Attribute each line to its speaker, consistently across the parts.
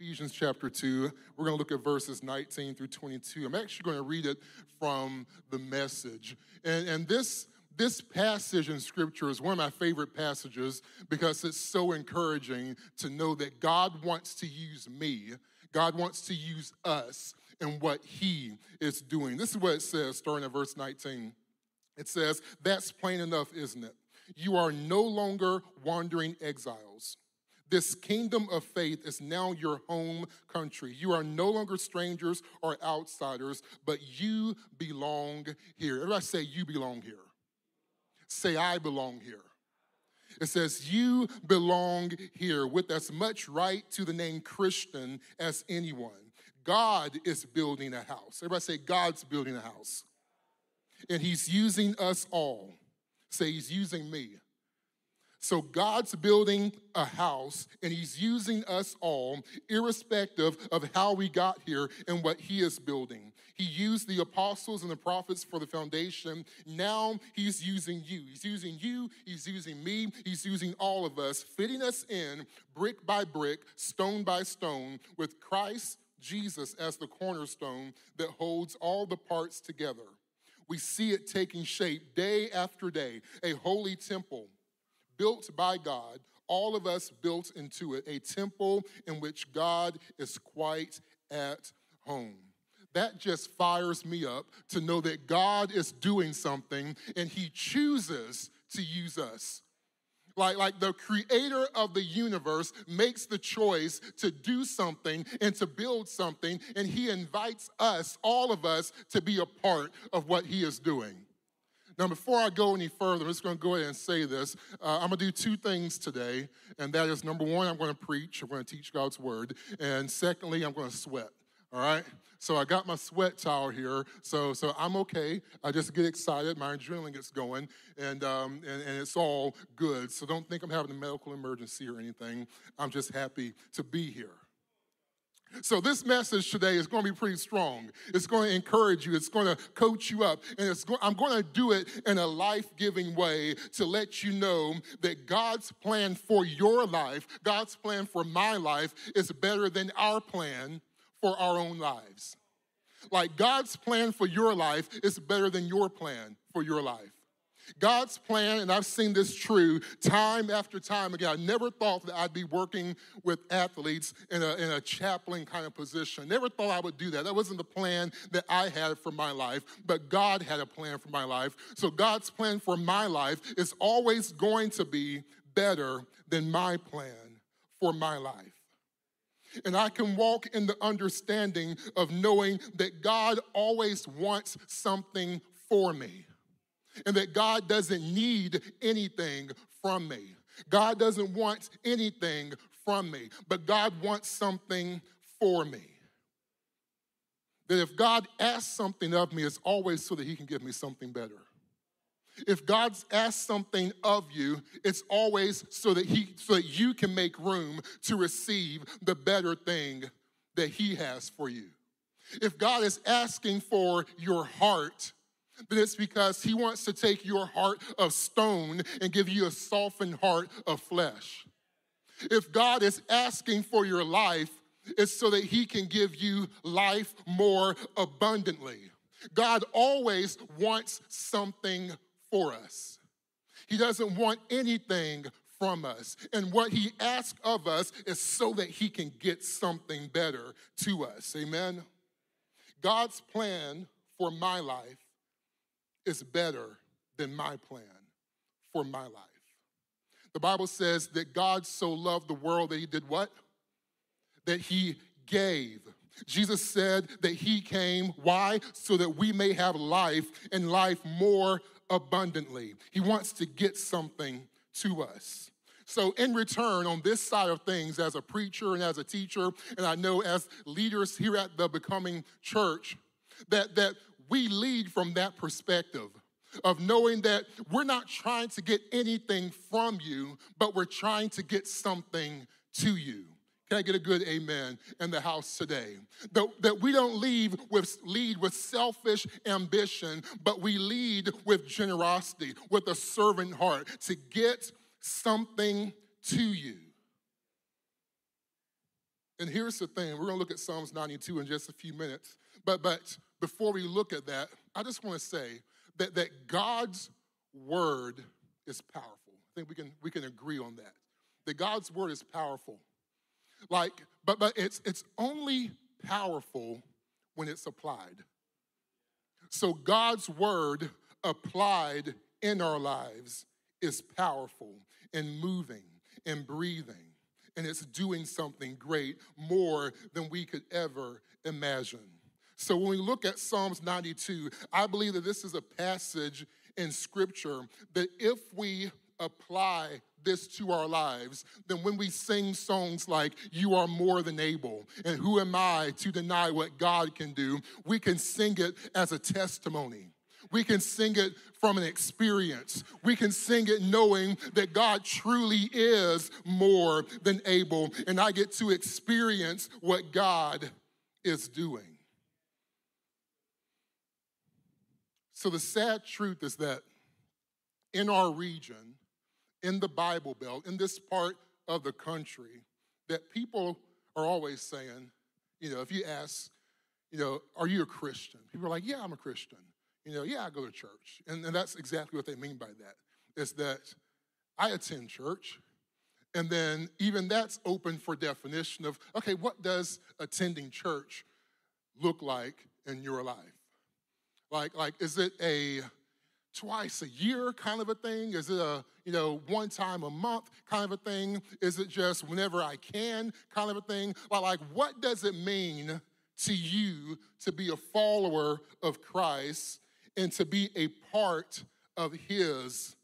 Speaker 1: Ephesians chapter 2. We're going to look at verses 19 through 22. I'm actually going to read it from the message. And, and this, this passage in scripture is one of my favorite passages because it's so encouraging to know that God wants to use me, God wants to use us in what He is doing. This is what it says, starting at verse 19. It says, That's plain enough, isn't it? You are no longer wandering exiles this kingdom of faith is now your home country. You are no longer strangers or outsiders, but you belong here. Everybody say, You belong here. Say, I belong here. It says, You belong here with as much right to the name Christian as anyone. God is building a house. Everybody say, God's building a house. And He's using us all. Say, He's using me. So God's building a house and he's using us all, irrespective of how we got here and what he is building. He used the apostles and the prophets for the foundation. Now he's using you. He's using you, he's using me, he's using all of us, fitting us in brick by brick, stone by stone, with Christ Jesus as the cornerstone that holds all the parts together. We see it taking shape day after day, a holy temple built by God, all of us built into it, a temple in which God is quite at home. That just fires me up to know that God is doing something and He chooses to use us. Like, like the creator of the universe makes the choice to do something and to build something, and he invites us, all of us, to be a part of what he is doing. Now, before I go any further, I'm just going to go ahead and say this. Uh, I'm going to do two things today, and that is number one, I'm going to preach, I'm going to teach God's word, and secondly, I'm going to sweat. All right? So I got my sweat towel here, so so I'm okay. I just get excited, my adrenaline gets going, and um, and, and it's all good. So don't think I'm having a medical emergency or anything. I'm just happy to be here. So, this message today is going to be pretty strong. It's going to encourage you, it's going to coach you up, and it's go- I'm going to do it in a life giving way to let you know that God's plan for your life, God's plan for my life, is better than our plan for our own lives. Like God's plan for your life is better than your plan for your life. God's plan, and I've seen this true time after time again. I never thought that I'd be working with athletes in a, in a chaplain kind of position. Never thought I would do that. That wasn't the plan that I had for my life, but God had a plan for my life. So God's plan for my life is always going to be better than my plan for my life. And I can walk in the understanding of knowing that God always wants something for me and that God doesn't need anything from me. God doesn't want anything from me, but God wants something for me. That if God asks something of me, it's always so that He can give me something better. If God's asked something of you, it's always so that He so that you can make room to receive the better thing that He has for you. If God is asking for your heart, then it's because he wants to take your heart of stone and give you a softened heart of flesh. If God is asking for your life, it's so that he can give you life more abundantly. God always wants something for us. He doesn't want anything from us. And what he asks of us is so that he can get something better to us. Amen. God's plan for my life is better than my plan for my life. The Bible says that God so loved the world that he did what? That he gave. Jesus said that he came, why? So that we may have life and life more abundantly. He wants to get something to us. So, in return, on this side of things, as a preacher and as a teacher, and I know as leaders here at the Becoming Church, that, that we lead from that perspective of knowing that we're not trying to get anything from you, but we're trying to get something to you. Can I get a good amen in the house today? That, that we don't lead with, lead with selfish ambition, but we lead with generosity, with a servant heart to get something to you. And here's the thing we're going to look at Psalms 92 in just a few minutes. But, but before we look at that, I just want to say that, that God's word is powerful. I think we can, we can agree on that. That God's word is powerful. Like, but, but it's, it's only powerful when it's applied. So God's word applied in our lives is powerful and moving and breathing and it's doing something great more than we could ever imagine. So when we look at Psalms 92, I believe that this is a passage in scripture that if we apply this to our lives, then when we sing songs like, You are more than able, and Who am I to deny what God can do, we can sing it as a testimony. We can sing it from an experience. We can sing it knowing that God truly is more than able, and I get to experience what God is doing. So, the sad truth is that in our region, in the Bible Belt, in this part of the country, that people are always saying, you know, if you ask, you know, are you a Christian? People are like, yeah, I'm a Christian you know, yeah, I go to church. And, and that's exactly what they mean by that, is that I attend church. And then even that's open for definition of, okay, what does attending church look like in your life? Like, like is it a twice a year kind of a thing? Is it a, you know, one time a month kind of a thing? Is it just whenever I can kind of a thing? Like, like what does it mean to you to be a follower of Christ and to be a part of his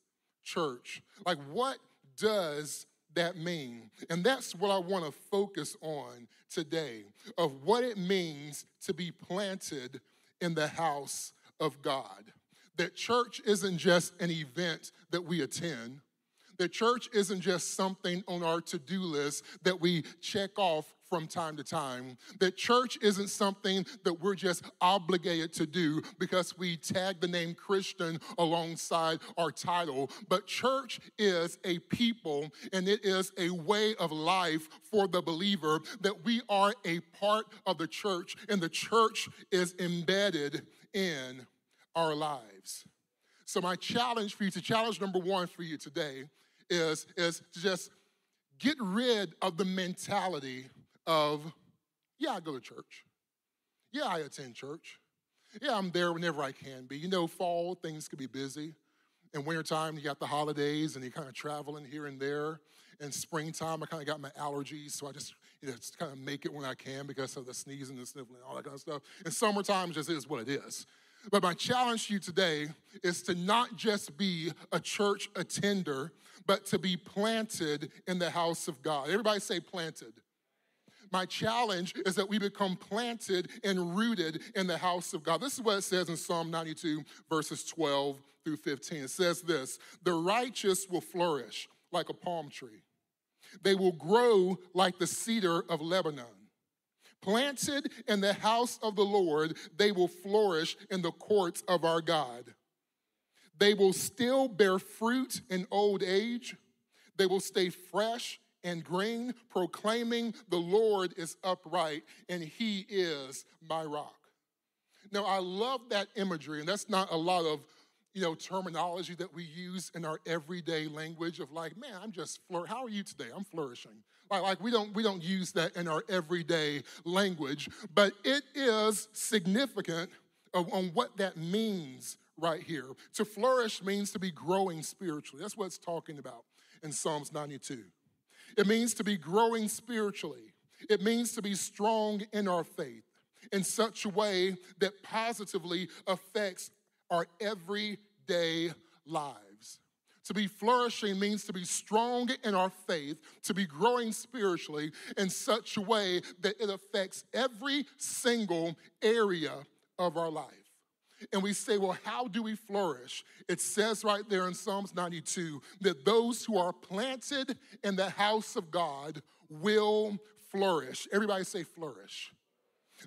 Speaker 1: church. Like, what does that mean? And that's what I want to focus on today of what it means to be planted in the house of God. That church isn't just an event that we attend. That church isn't just something on our to do list that we check off from time to time. That church isn't something that we're just obligated to do because we tag the name Christian alongside our title, but church is a people and it is a way of life for the believer that we are a part of the church and the church is embedded in our lives. So, my challenge for you, to challenge number one for you today is, is to just get rid of the mentality of, yeah, I go to church. Yeah, I attend church. Yeah, I'm there whenever I can be. You know, fall, things can be busy. In wintertime, you got the holidays and you're kind of traveling here and there. In springtime, I kind of got my allergies, so I just, you know, just kind of make it when I can because of the sneezing and sniffling and all that kind of stuff. And summertime just is what it is. But my challenge to you today is to not just be a church attender, but to be planted in the house of God. Everybody say planted. My challenge is that we become planted and rooted in the house of God. This is what it says in Psalm 92, verses 12 through 15. It says this The righteous will flourish like a palm tree, they will grow like the cedar of Lebanon. Planted in the house of the Lord, they will flourish in the courts of our God. They will still bear fruit in old age. They will stay fresh and green, proclaiming the Lord is upright and he is my rock. Now, I love that imagery, and that's not a lot of you know, terminology that we use in our everyday language of like, man, I'm just flour- how are you today? I'm flourishing. Like, like we don't we don't use that in our everyday language, but it is significant on what that means right here. To flourish means to be growing spiritually. That's what it's talking about in Psalms 92. It means to be growing spiritually. It means to be strong in our faith in such a way that positively affects our everyday lives. To be flourishing means to be strong in our faith, to be growing spiritually in such a way that it affects every single area of our life. And we say, well, how do we flourish? It says right there in Psalms 92 that those who are planted in the house of God will flourish. Everybody say, flourish.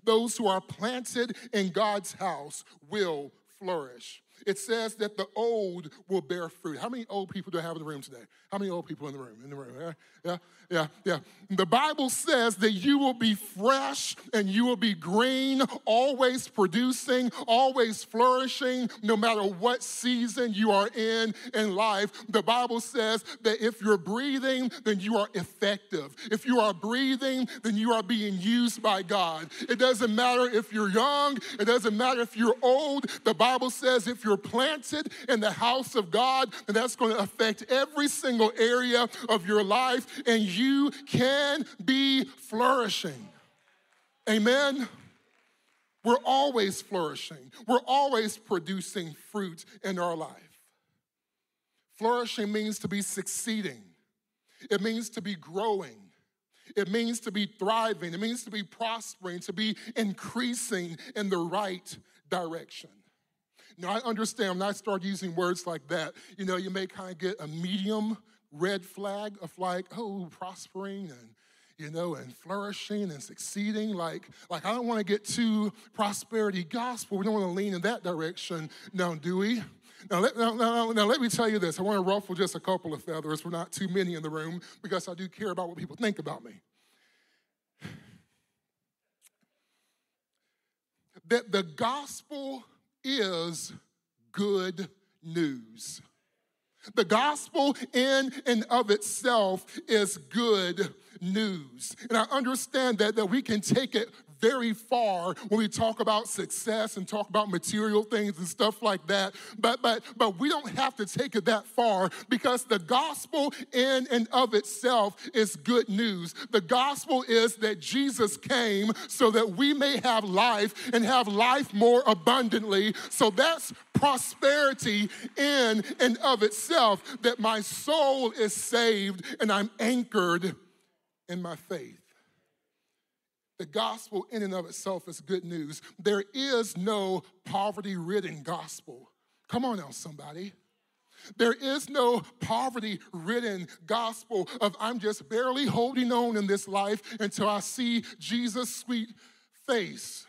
Speaker 1: Those who are planted in God's house will flourish. It says that the old will bear fruit. How many old people do I have in the room today? How many old people in the room? In the room, yeah, yeah, yeah, yeah. The Bible says that you will be fresh and you will be green, always producing, always flourishing, no matter what season you are in in life. The Bible says that if you're breathing, then you are effective. If you are breathing, then you are being used by God. It doesn't matter if you're young, it doesn't matter if you're old. The Bible says if you're planted in the house of God, and that's going to affect every single area of your life, and you can be flourishing. Amen. We're always flourishing. We're always producing fruit in our life. Flourishing means to be succeeding. It means to be growing. It means to be thriving. It means to be prospering, to be increasing in the right direction. Now, I understand when I start using words like that, you know, you may kind of get a medium red flag of like, oh, prospering and you know, and flourishing and succeeding. Like, like I don't want to get too prosperity gospel. We don't want to lean in that direction now, do we? Now let, now, now, now, let me tell you this. I want to ruffle just a couple of feathers. We're not too many in the room because I do care about what people think about me. That the gospel is good news. The gospel in and of itself is good news. And I understand that, that we can take it very far when we talk about success and talk about material things and stuff like that. But but but we don't have to take it that far because the gospel in and of itself is good news. The gospel is that Jesus came so that we may have life and have life more abundantly. So that's prosperity in and of itself that my soul is saved and I'm anchored in my faith. The gospel, in and of itself, is good news. There is no poverty ridden gospel. Come on now, somebody. There is no poverty ridden gospel of I'm just barely holding on in this life until I see Jesus' sweet face.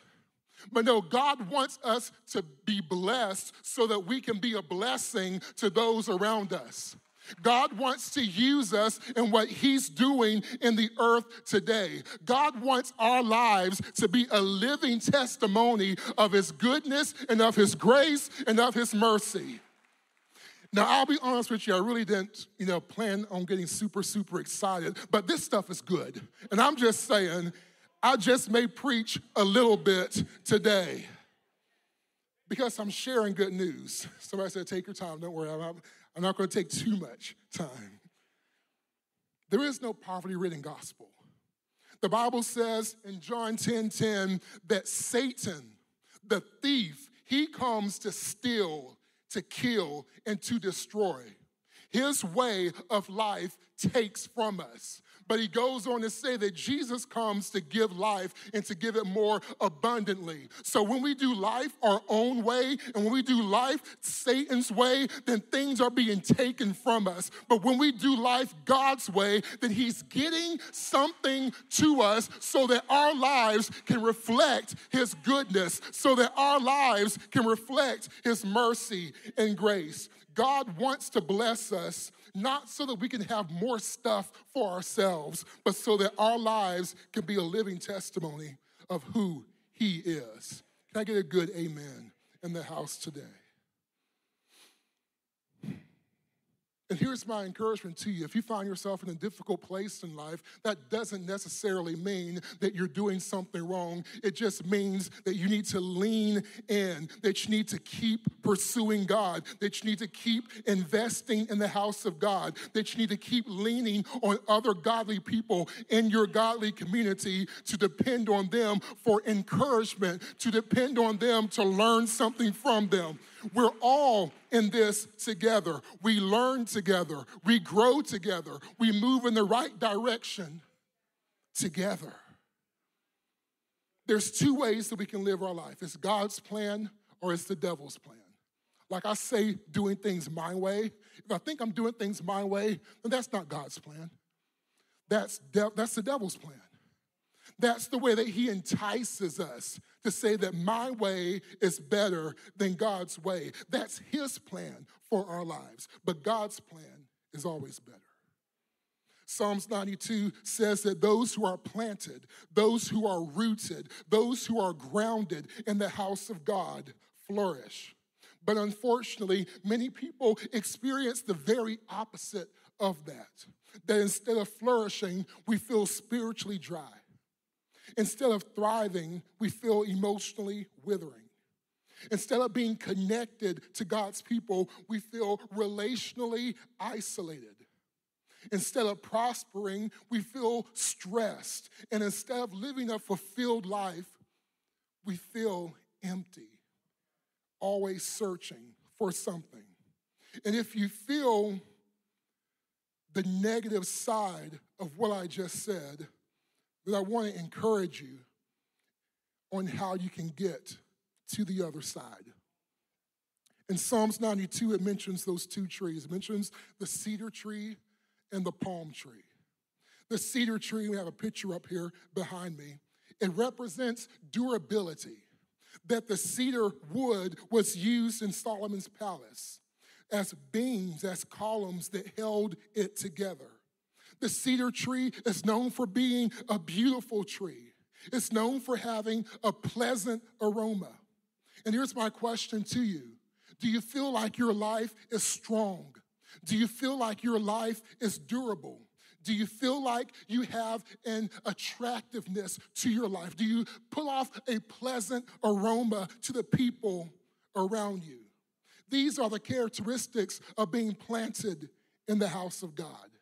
Speaker 1: But no, God wants us to be blessed so that we can be a blessing to those around us. God wants to use us in what He's doing in the earth today. God wants our lives to be a living testimony of His goodness and of His grace and of His mercy. Now, I'll be honest with you, I really didn't, you know, plan on getting super, super excited, but this stuff is good. And I'm just saying, I just may preach a little bit today because I'm sharing good news. Somebody said, take your time, don't worry. I'm, I'm not going to take too much time. There is no poverty ridden gospel. The Bible says in John 10 10 that Satan, the thief, he comes to steal, to kill, and to destroy. His way of life takes from us. But he goes on to say that Jesus comes to give life and to give it more abundantly. So when we do life our own way and when we do life Satan's way, then things are being taken from us. But when we do life God's way, then he's getting something to us so that our lives can reflect his goodness, so that our lives can reflect his mercy and grace. God wants to bless us not so that we can have more stuff for ourselves, but so that our lives can be a living testimony of who He is. Can I get a good amen in the house today? And here's my encouragement to you. If you find yourself in a difficult place in life, that doesn't necessarily mean that you're doing something wrong. It just means that you need to lean in, that you need to keep pursuing God, that you need to keep investing in the house of God, that you need to keep leaning on other godly people in your godly community to depend on them for encouragement, to depend on them to learn something from them. We're all in this together. We learn together. We grow together. We move in the right direction together. There's two ways that we can live our life it's God's plan or it's the devil's plan. Like I say, doing things my way. If I think I'm doing things my way, then that's not God's plan. That's, de- that's the devil's plan. That's the way that he entices us to say that my way is better than God's way. That's his plan for our lives. But God's plan is always better. Psalms 92 says that those who are planted, those who are rooted, those who are grounded in the house of God flourish. But unfortunately, many people experience the very opposite of that. That instead of flourishing, we feel spiritually dry. Instead of thriving, we feel emotionally withering. Instead of being connected to God's people, we feel relationally isolated. Instead of prospering, we feel stressed. And instead of living a fulfilled life, we feel empty, always searching for something. And if you feel the negative side of what I just said, then I want to encourage you on how you can get to the other side. In Psalms 92, it mentions those two trees. It mentions the cedar tree and the palm tree. The cedar tree, we have a picture up here behind me, it represents durability. That the cedar wood was used in Solomon's palace as beams, as columns that held it together. The cedar tree is known for being a beautiful tree. It's known for having a pleasant aroma. And here's my question to you Do you feel like your life is strong? Do you feel like your life is durable? Do you feel like you have an attractiveness to your life? Do you pull off a pleasant aroma to the people around you? These are the characteristics of being planted in the house of God.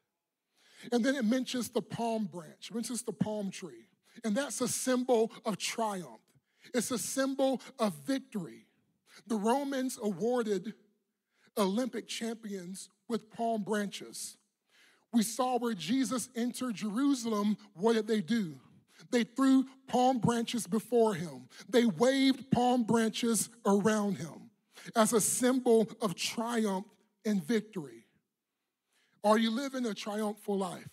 Speaker 1: And then it mentions the palm branch, mentions the palm tree. And that's a symbol of triumph, it's a symbol of victory. The Romans awarded Olympic champions with palm branches. We saw where Jesus entered Jerusalem, what did they do? They threw palm branches before him. They waved palm branches around him as a symbol of triumph and victory. Are you living a triumphal life?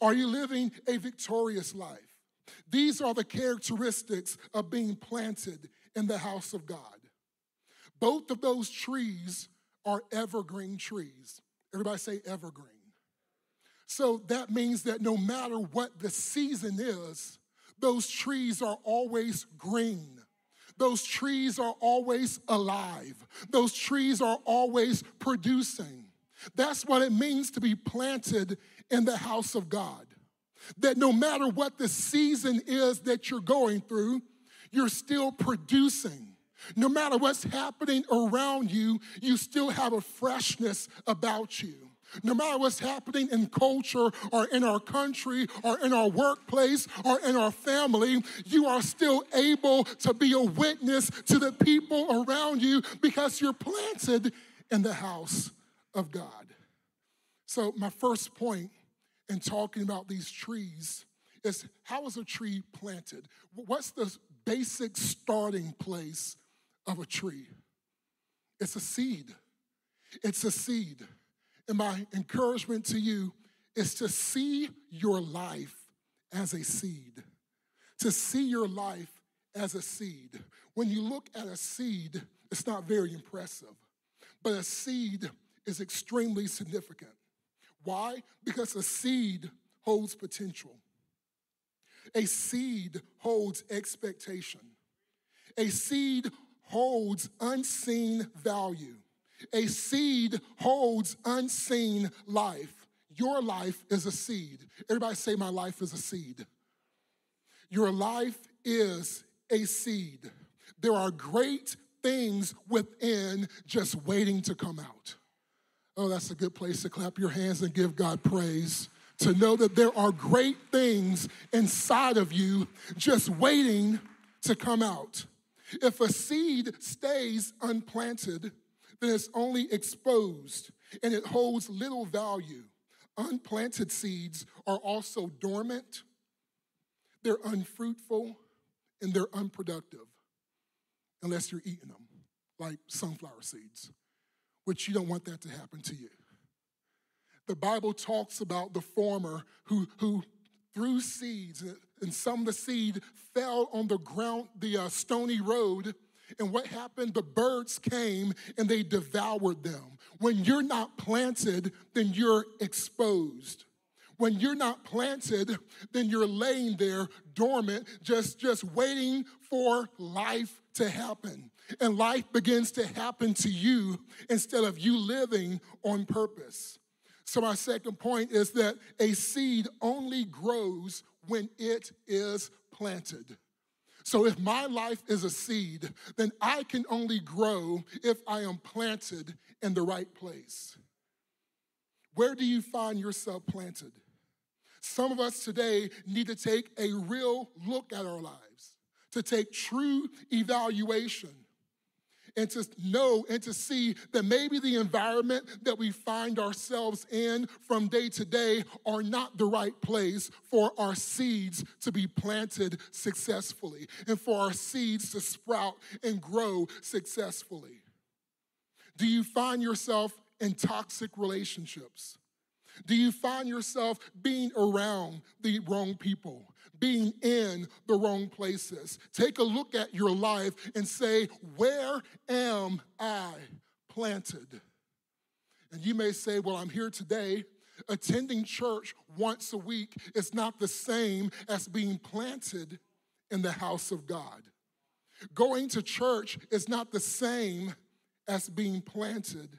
Speaker 1: Are you living a victorious life? These are the characteristics of being planted in the house of God. Both of those trees are evergreen trees. Everybody say evergreen. So that means that no matter what the season is, those trees are always green. Those trees are always alive. Those trees are always producing. That's what it means to be planted in the house of God. That no matter what the season is that you're going through, you're still producing. No matter what's happening around you, you still have a freshness about you. No matter what's happening in culture or in our country or in our workplace or in our family, you are still able to be a witness to the people around you because you're planted in the house of God. So, my first point in talking about these trees is how is a tree planted? What's the basic starting place of a tree? It's a seed. It's a seed. And my encouragement to you is to see your life as a seed. To see your life as a seed. When you look at a seed, it's not very impressive, but a seed is extremely significant. Why? Because a seed holds potential. A seed holds expectation. A seed holds unseen value. A seed holds unseen life. Your life is a seed. Everybody say, My life is a seed. Your life is a seed. There are great things within just waiting to come out. Oh, that's a good place to clap your hands and give God praise. To know that there are great things inside of you just waiting to come out. If a seed stays unplanted, then it's only exposed and it holds little value. Unplanted seeds are also dormant, they're unfruitful, and they're unproductive unless you're eating them, like sunflower seeds which you don't want that to happen to you. The Bible talks about the farmer who, who threw seeds, and some of the seed fell on the ground, the uh, stony road. And what happened? The birds came and they devoured them. When you're not planted, then you're exposed. When you're not planted, then you're laying there dormant, just, just waiting for life to happen. And life begins to happen to you instead of you living on purpose. So, my second point is that a seed only grows when it is planted. So, if my life is a seed, then I can only grow if I am planted in the right place. Where do you find yourself planted? Some of us today need to take a real look at our lives, to take true evaluation and to know and to see that maybe the environment that we find ourselves in from day to day are not the right place for our seeds to be planted successfully and for our seeds to sprout and grow successfully. Do you find yourself in toxic relationships? Do you find yourself being around the wrong people? being in the wrong places. Take a look at your life and say, Where am I planted? And you may say, Well, I'm here today. Attending church once a week is not the same as being planted in the house of God. Going to church is not the same as being planted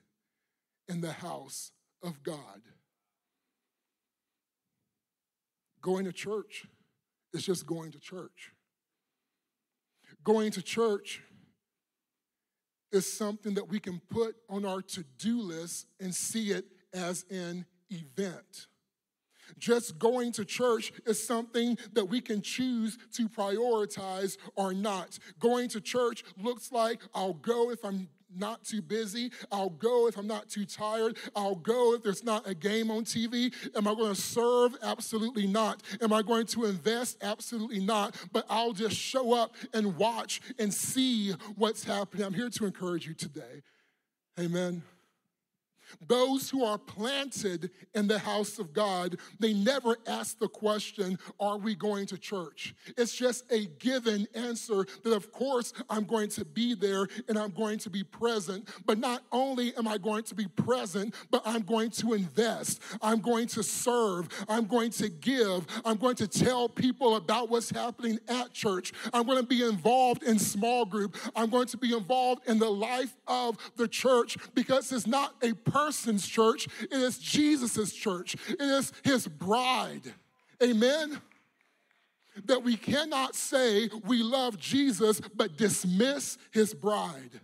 Speaker 1: in the house of God. Going to church is just going to church. Going to church is something that we can put on our to do list and see it as an event. Just going to church is something that we can choose to prioritize or not. Going to church looks like I'll go if I'm not too busy. I'll go if I'm not too tired. I'll go if there's not a game on TV. Am I going to serve? Absolutely not. Am I going to invest? Absolutely not. But I'll just show up and watch and see what's happening. I'm here to encourage you today. Amen. Those who are planted in the house of God, they never ask the question, Are we going to church? It's just a given answer that, of course, I'm going to be there and I'm going to be present. But not only am I going to be present, but I'm going to invest. I'm going to serve. I'm going to give. I'm going to tell people about what's happening at church. I'm going to be involved in small group. I'm going to be involved in the life of the church because it's not a person's church, it is Jesus' church, it is his bride. Amen? That we cannot say we love Jesus but dismiss his bride.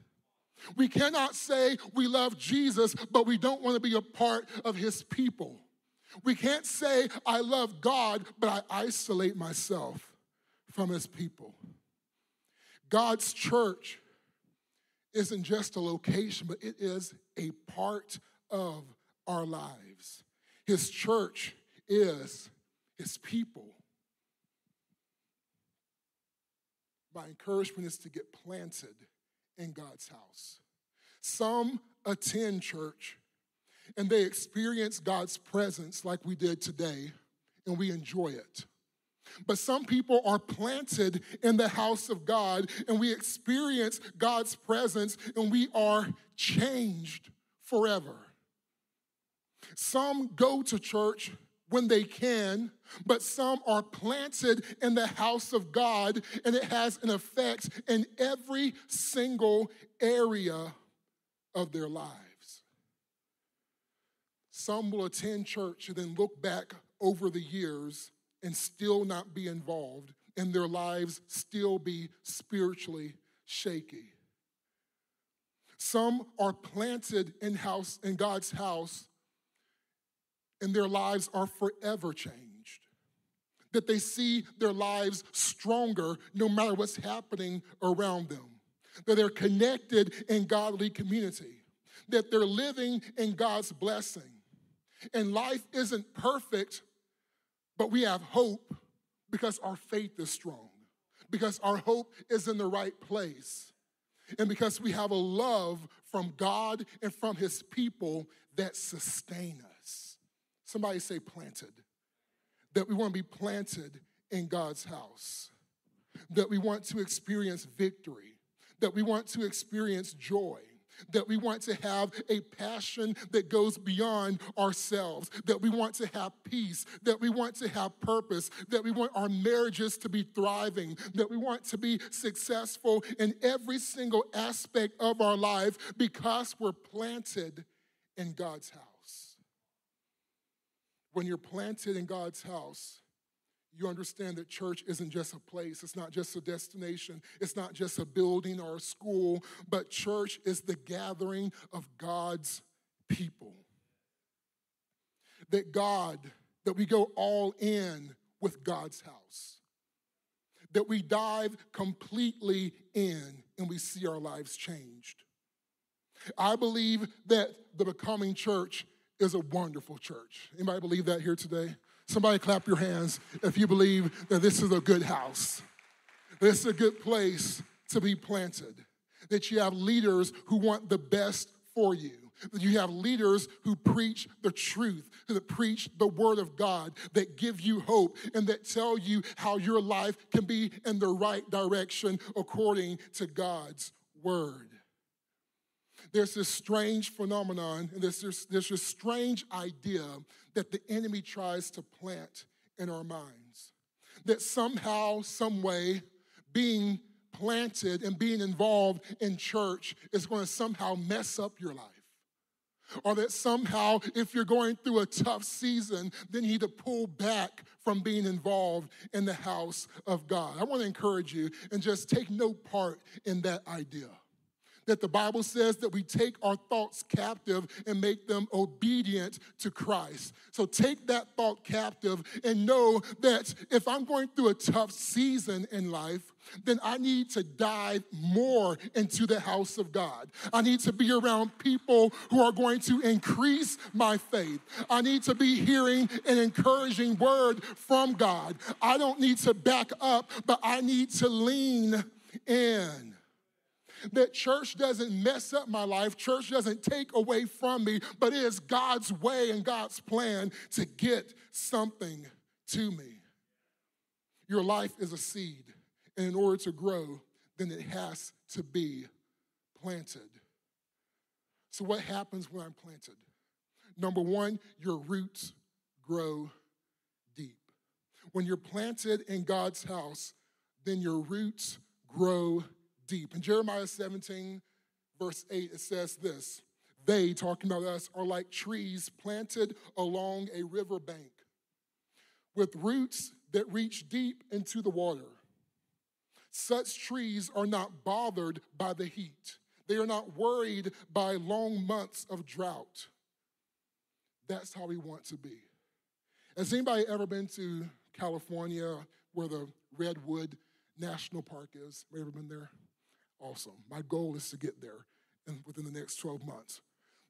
Speaker 1: We cannot say we love Jesus but we don't want to be a part of his people. We can't say I love God but I isolate myself from his people. God's church isn't just a location, but it is a part of our lives. His church is his people. My encouragement is to get planted in God's house. Some attend church and they experience God's presence like we did today, and we enjoy it. But some people are planted in the house of God and we experience God's presence and we are changed forever. Some go to church when they can, but some are planted in the house of God and it has an effect in every single area of their lives. Some will attend church and then look back over the years and still not be involved, and their lives still be spiritually shaky. Some are planted in house in God's house and their lives are forever changed. That they see their lives stronger no matter what's happening around them. That they're connected in godly community. That they're living in God's blessing. And life isn't perfect, but we have hope because our faith is strong, because our hope is in the right place, and because we have a love from God and from His people that sustain us. Somebody say planted. that we want to be planted in God's house, that we want to experience victory, that we want to experience joy, that we want to have a passion that goes beyond ourselves, that we want to have peace, that we want to have purpose, that we want our marriages to be thriving, that we want to be successful in every single aspect of our life because we're planted in God's house. When you're planted in God's house, you understand that church isn't just a place, it's not just a destination, it's not just a building or a school, but church is the gathering of God's people. That God, that we go all in with God's house. That we dive completely in and we see our lives changed. I believe that the becoming church is a wonderful church. Anybody believe that here today? Somebody clap your hands if you believe that this is a good house. This is a good place to be planted. That you have leaders who want the best for you. That you have leaders who preach the truth, that preach the word of God, that give you hope, and that tell you how your life can be in the right direction according to God's word there's this strange phenomenon and there's this, there's this strange idea that the enemy tries to plant in our minds. That somehow, some way, being planted and being involved in church is going to somehow mess up your life. Or that somehow, if you're going through a tough season, then you need to pull back from being involved in the house of God. I want to encourage you and just take no part in that idea that the Bible says that we take our thoughts captive and make them obedient to Christ. So take that thought captive and know that if I'm going through a tough season in life, then I need to dive more into the house of God. I need to be around people who are going to increase my faith. I need to be hearing an encouraging word from God. I don't need to back up, but I need to lean in that church doesn't mess up my life, church doesn't take away from me, but it is God's way and God's plan to get something to me. Your life is a seed, and in order to grow, then it has to be planted. So, what happens when I'm planted? Number one, your roots grow deep. When you're planted in God's house, then your roots grow deep. In Jeremiah 17, verse 8, it says this They, talking about us, are like trees planted along a river bank with roots that reach deep into the water. Such trees are not bothered by the heat. They are not worried by long months of drought. That's how we want to be. Has anybody ever been to California where the Redwood National Park is? Ever been there? Awesome. My goal is to get there in, within the next 12 months.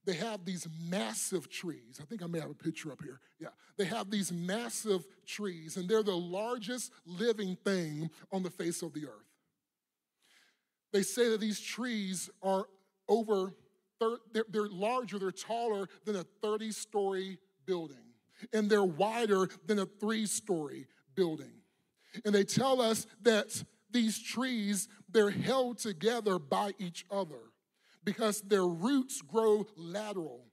Speaker 1: They have these massive trees. I think I may have a picture up here. Yeah. They have these massive trees, and they're the largest living thing on the face of the earth. They say that these trees are over, they're, they're larger, they're taller than a 30 story building, and they're wider than a three story building. And they tell us that these trees, they're held together by each other because their roots grow lateral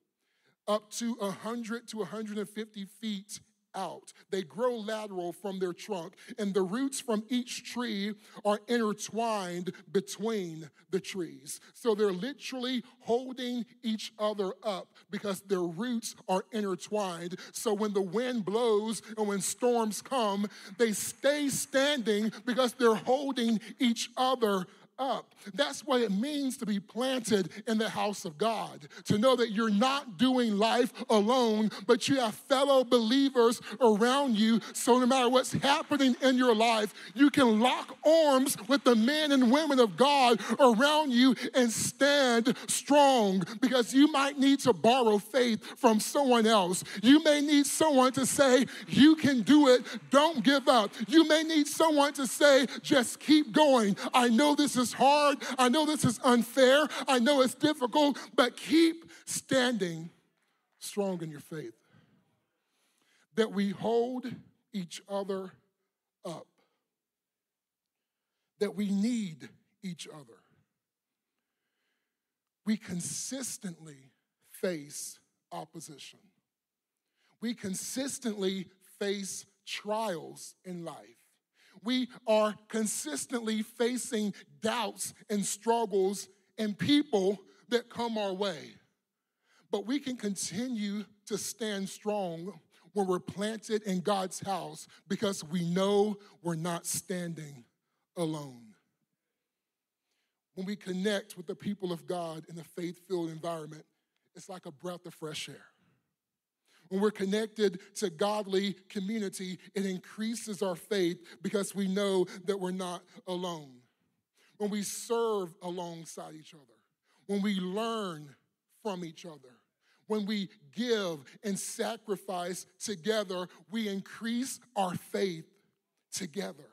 Speaker 1: up to 100 to 150 feet out. They grow lateral from their trunk, and the roots from each tree are intertwined between the trees. So they're literally holding each other up because their roots are intertwined. So when the wind blows and when storms come, they stay standing because they're holding each other up. That's what it means to be planted in the house of God. To know that you're not doing life alone, but you have fellow believers around you. So no matter what's happening in your life, you can lock arms with the men and women of God around you and stand strong because you might need to borrow faith from someone else. You may need someone to say, You can do it, don't give up. You may need someone to say, Just keep going. I know this is is hard. I know this is unfair. I know it's difficult, but keep standing strong in your faith. That we hold each other up, that we need each other. We consistently face opposition. We consistently face trials in life. We are consistently facing doubts and struggles and people that come our way. But we can continue to stand strong when we're planted in God's house because we know we're not standing alone. When we connect with the people of God in a faith filled environment, it's like a breath of fresh air. When we're connected to godly community, it increases our faith because we know that we're not alone. When we serve alongside each other, when we learn from each other, when we give and sacrifice together, we increase our faith together.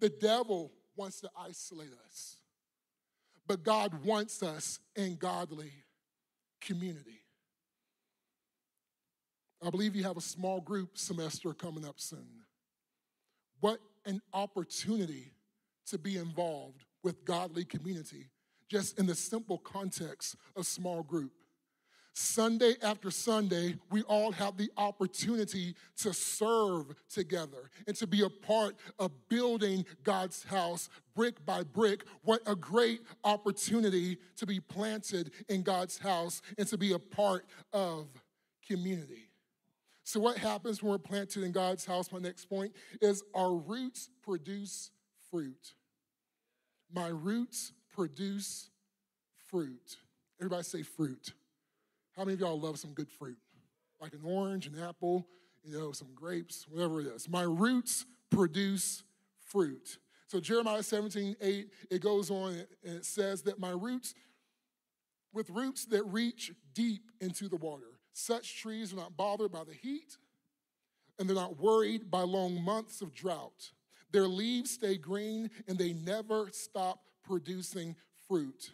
Speaker 1: The devil wants to isolate us, but God wants us in godly community. I believe you have a small group semester coming up soon. What an opportunity to be involved with godly community, just in the simple context of small group. Sunday after Sunday, we all have the opportunity to serve together and to be a part of building God's house brick by brick. What a great opportunity to be planted in God's house and to be a part of community. So, what happens when we're planted in God's house? My next point is our roots produce fruit. My roots produce fruit. Everybody say fruit. How many of y'all love some good fruit? Like an orange, an apple, you know, some grapes, whatever it is. My roots produce fruit. So Jeremiah 17, 8, it goes on and it says that my roots, with roots that reach deep into the water. Such trees are not bothered by the heat, and they're not worried by long months of drought. Their leaves stay green, and they never stop producing fruit.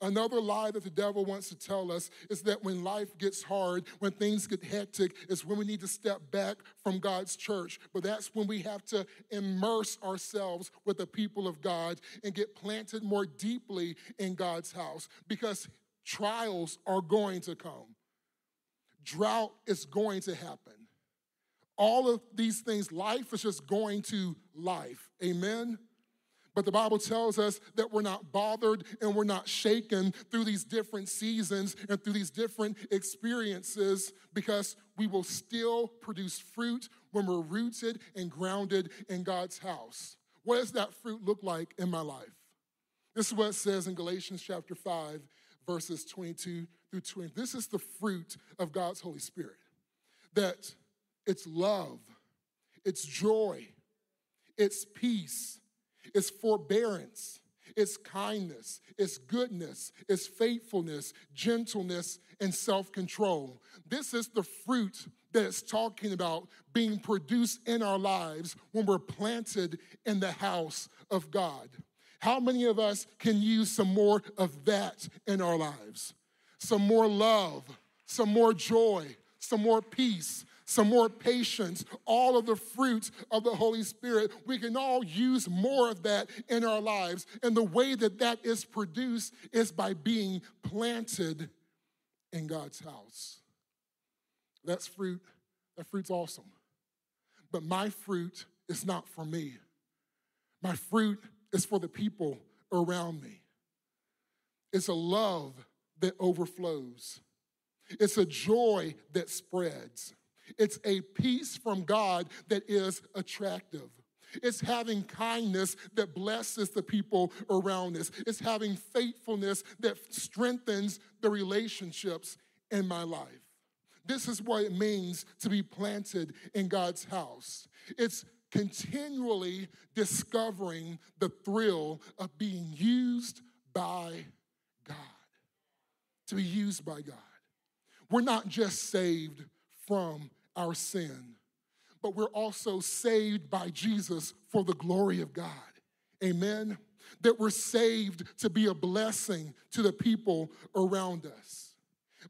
Speaker 1: Another lie that the devil wants to tell us is that when life gets hard, when things get hectic, is when we need to step back from God's church. But that's when we have to immerse ourselves with the people of God and get planted more deeply in God's house because trials are going to come drought is going to happen. All of these things, life is just going to life. Amen? But the Bible tells us that we're not bothered and we're not shaken through these different seasons and through these different experiences because we will still produce fruit when we're rooted and grounded in God's house. What does that fruit look like in my life? This is what it says in Galatians chapter 5, verses 22 through 20. This is the fruit of God's Holy Spirit that it's love, it's joy, it's peace, it's forbearance, it's kindness, it's goodness, it's faithfulness, gentleness, and self control. This is the fruit that it's talking about being produced in our lives when we're planted in the house of God. How many of us can use some more of that in our lives? Some more love, some more joy, some more peace, some more patience, all of the fruits of the Holy Spirit. We can all use more of that in our lives. And the way that that is produced is by being planted in God's house. That's fruit. That fruit's awesome. But my fruit is not for me. My fruit is for the people around me. It's a love that overflows, it's a joy that spreads, it's a peace from God that is attractive. It's having kindness that blesses the people around us. It's having faithfulness that strengthens the relationships in my life. This is what it means to be planted in God's house. It's continually discovering the thrill of being used by God. To be used by God. We're not just saved from our sin, but we're also saved by Jesus for the glory of God. Amen. That we're saved to be a blessing to the people around us.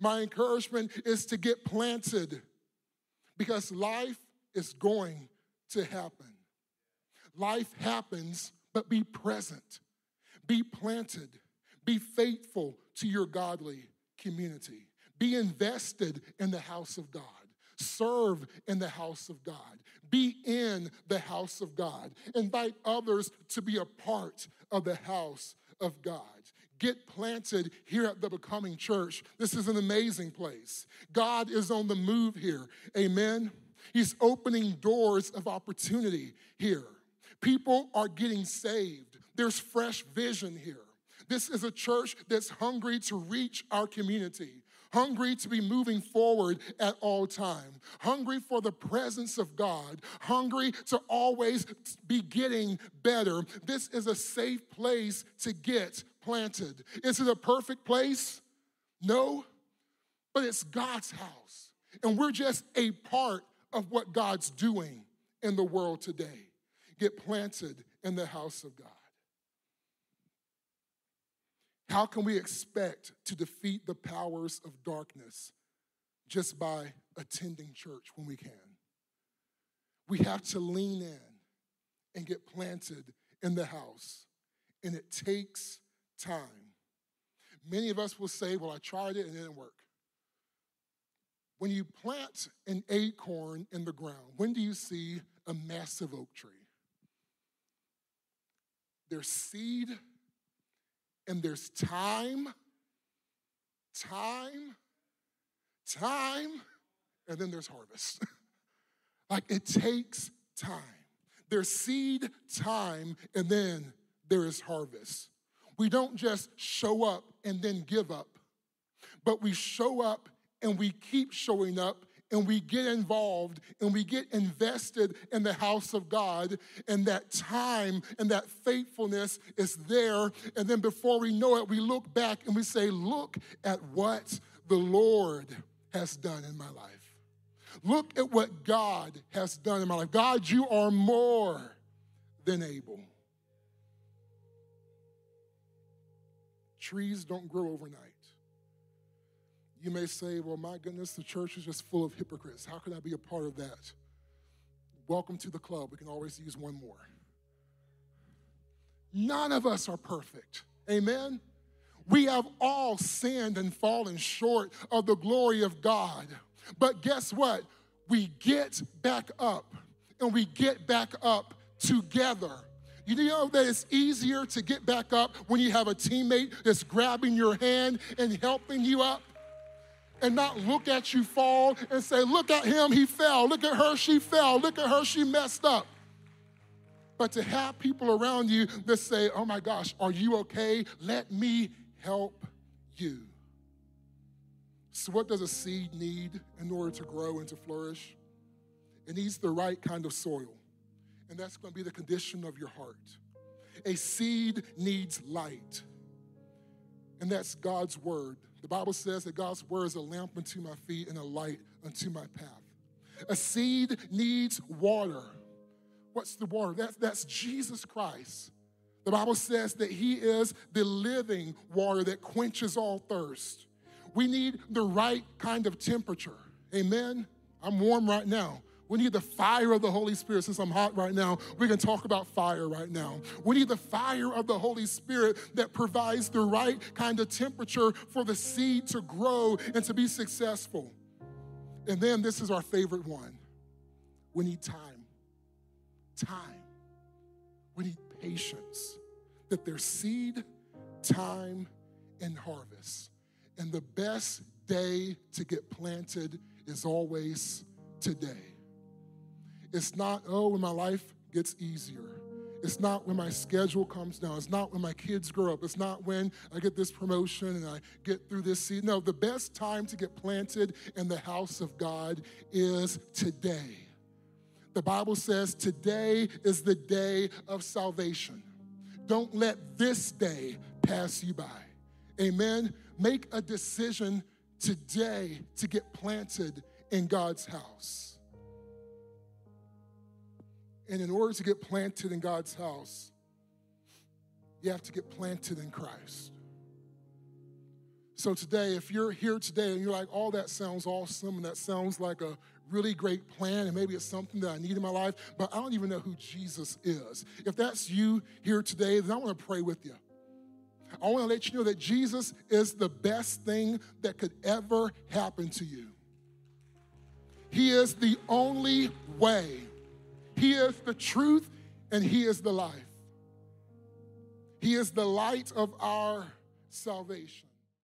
Speaker 1: My encouragement is to get planted because life is going to happen. Life happens, but be present, be planted, be faithful to your godly community, be invested in the house of God. Serve in the house of God. Be in the house of God. Invite others to be a part of the house of God. Get planted here at the Becoming Church. This is an amazing place. God is on the move here. Amen. He's opening doors of opportunity here. People are getting saved. There's fresh vision here. This is a church that's hungry to reach our community, hungry to be moving forward at all time, hungry for the presence of God, hungry to always be getting better. This is a safe place to get planted. Is it a perfect place? No, but it's God's house. And we're just a part of what God's doing in the world today. Get planted in the house of God. How can we expect to defeat the powers of darkness just by attending church when we can? We have to lean in and get planted in the house, and it takes time. Many of us will say, Well, I tried it and it didn't work. When you plant an acorn in the ground, when do you see a massive oak tree? There's seed and there's time, time, time, and then there's harvest. like it takes time. There's seed, time, and then there is harvest. We don't just show up and then give up, but we show up and we keep showing up and we get involved and we get invested in the house of God, and that time and that faithfulness is there. And then before we know it, we look back and we say, Look at what the Lord has done in my life. Look at what God has done in my life. God, you are more than able. Trees don't grow overnight. You may say, well, my goodness, the church is just full of hypocrites. How can I be a part of that? Welcome to the club. We can always use one more. None of us are perfect. Amen? We have all sinned and fallen short of the glory of God. But guess what? We get back up and we get back up together. You know that it's easier to get back up when you have a teammate that's grabbing your hand and helping you up? And not look at you fall and say, Look at him, he fell. Look at her, she fell. Look at her, she messed up. But to have people around you that say, Oh my gosh, are you okay? Let me help you. So, what does a seed need in order to grow and to flourish? It needs the right kind of soil, and that's going to be the condition of your heart. A seed needs light, and that's God's word the Bible says that God's word is a lamp unto my feet and a light unto my path. A seed needs water. What's the water? That's, that's Jesus Christ. The Bible says that He is the living water that quenches all thirst. We need the right kind of temperature. Amen. I'm warm right now. We need the fire of the Holy Spirit. Since I'm hot right now, we can talk about fire right now. We need the fire of the Holy Spirit that provides the right kind of temperature for the seed to grow and to be successful. And then this is our favorite one we need time. Time. We need patience. That there's seed, time, and harvest. And the best day to get planted is always today. It's not, oh, when my life gets easier. It's not when my schedule comes down. It's not when my kids grow up. It's not when I get this promotion and I get through this season. No, the best time to get planted in the house of God is today. The Bible says today is the day of salvation. Don't let this day pass you by. Amen. Make a decision today to get planted in God's house. And in order to get planted in God's house, you have to get planted in Christ. So today, if you're here today and you're like, oh, that sounds awesome and that sounds like a really great plan, and maybe it's something that I need in my life, but I don't even know who Jesus is. If that's you here today, then I want to pray with you. I want to let you know that Jesus is the best thing that could ever happen to you. He is the only way, He is the truth, and He is the life. He is the light of our salvation.